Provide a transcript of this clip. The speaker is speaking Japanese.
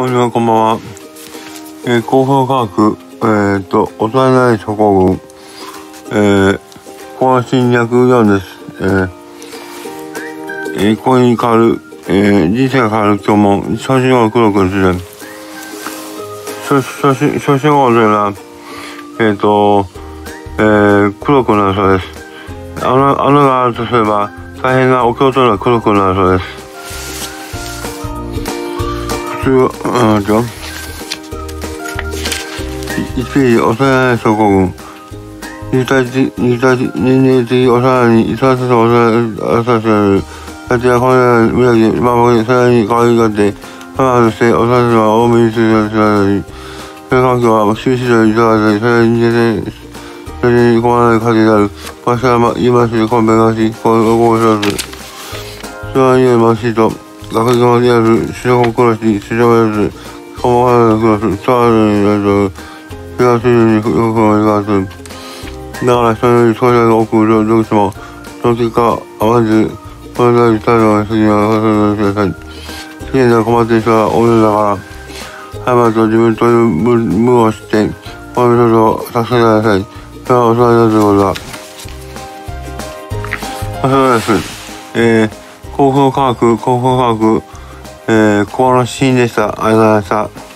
こんにちは、こんばんは。えー、広報科学、えー、と、幼い諸国、えー、コア侵略4です。えー、えー、ここに変わる、えー、人生が変わる今日も、初心を黒くする。初、初心、初心号というのは、えー、と、えー、黒くなるそうです。穴、穴があるとすれば、大変なお経というのは黒くなるそうです。普通は、うん、じゃ1ページ、幼い諸国。二体的、二体的、年齢的幼いに、さささ幼い、ささる。かつや本来、宮城、守り、さらに可愛がって、母として、幼いは多めにする知らない。それ環境は、終始といただいて、それに出て、それに困らない限りある。わしは、ま、言いますよ、コンペがし、こう、こうします。それは言えましと、学校にある、白子殺し、白子やつ、鴨原のクラス、サールになる、東によく思います。だから人よりそれが多くどうしても、その結果、合わず、これだけ態度が過ぎは忘れてください。好きな困っている人は多いのだから、ハイと自分という無を知って、この人と助けてください。それはお世話になるということだ。そうです。えー、広報科学、広報科学、えー、コアのシーンでした。ありがとうございました。